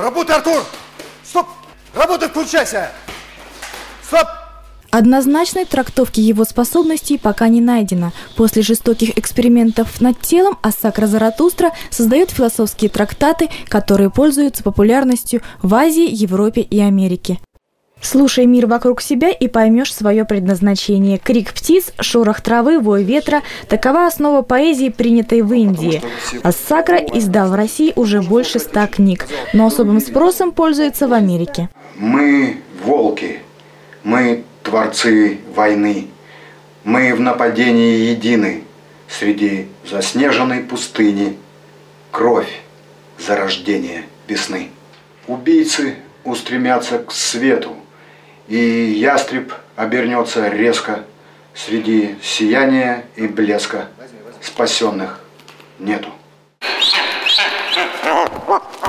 Работай, Артур! Стоп! Работай, включайся! Стоп! Однозначной трактовки его способностей пока не найдено. После жестоких экспериментов над телом Ассакра Заратустра создает философские трактаты, которые пользуются популярностью в Азии, Европе и Америке. Слушай мир вокруг себя и поймешь свое предназначение. Крик птиц, шорох травы, вой ветра – такова основа поэзии, принятой в Индии. Ассакра издал в России уже больше ста книг, но особым спросом пользуется в Америке. Мы волки, мы творцы войны, мы в нападении едины среди заснеженной пустыни. Кровь зарождения весны. Убийцы устремятся к свету, и ястреб обернется резко среди сияния и блеска. Спасенных нету.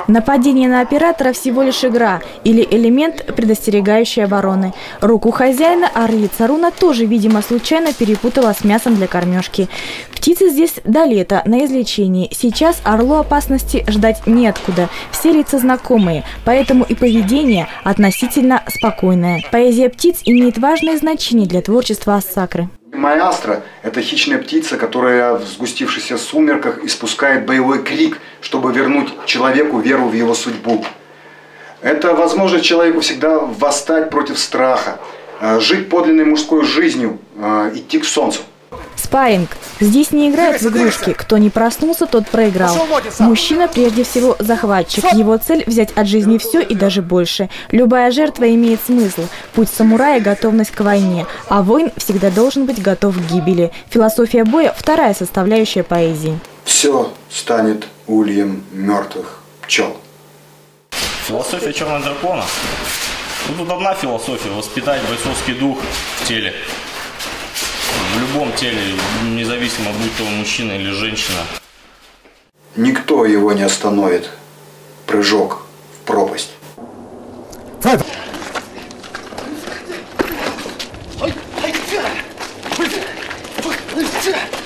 Нападение на оператора всего лишь игра или элемент, предостерегающий обороны. Руку хозяина орлица Руна тоже, видимо, случайно перепутала с мясом для кормежки. Птицы здесь до лета, на излечении. Сейчас орлу опасности ждать неоткуда. Все лица знакомые, поэтому и поведение относительно спокойное. Поэзия птиц имеет важное значение для творчества Ассакры. Маэстро – это хищная птица, которая в сгустившихся сумерках испускает боевой крик, чтобы вернуть человеку веру в его судьбу. Это возможность человеку всегда восстать против страха, э, жить подлинной мужской жизнью, э, идти к солнцу. Спарринг. Здесь не играют в игрушки. Кто не проснулся, тот проиграл. Мужчина прежде всего захватчик. Его цель – взять от жизни все и даже больше. Любая жертва имеет смысл. Путь самурая – готовность к войне. А воин всегда должен быть готов к гибели. Философия боя – вторая составляющая поэзии. Все станет ульем мертвых пчел. Философия черного дракона. Ну, тут одна философия – воспитать бойцовский дух в теле в любом теле, независимо, будь то мужчина или женщина. Никто его не остановит. Прыжок в пропасть.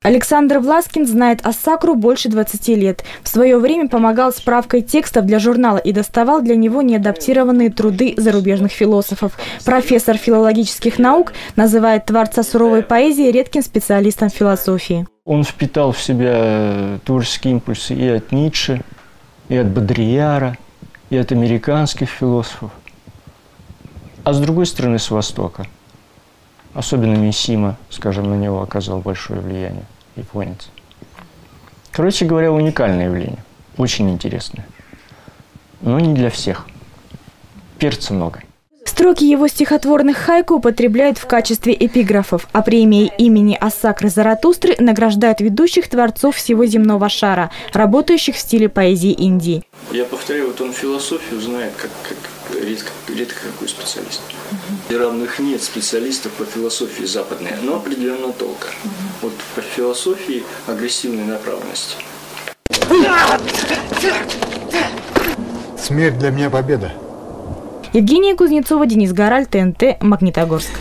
Александр Власкин знает о Сакру больше 20 лет. В свое время помогал справкой текстов для журнала и доставал для него неадаптированные труды зарубежных философов. Профессор филологических наук называет творца суровой поэзии редким специалистом философии. Он впитал в себя творческие импульсы и от Ницше, и от Бодрияра, и от американских философов. А с другой стороны, с Востока. Особенно Мисима, скажем, на него оказал большое влияние японец. Короче говоря, уникальное явление, очень интересное. Но не для всех. Перца много. Строки его стихотворных хайку употребляют в качестве эпиграфов, а премией имени Асакры Заратустры награждают ведущих творцов всего земного шара, работающих в стиле поэзии Индии. Я повторяю, вот он философию знает как, как редко, редко какой специалист. И равных нет специалистов по философии западной, но определенно толка. Вот по философии агрессивной направленности. Смерть для меня победа. Евгения Кузнецова, Денис Гораль, ТНТ, Магнитогорск.